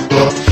Oh.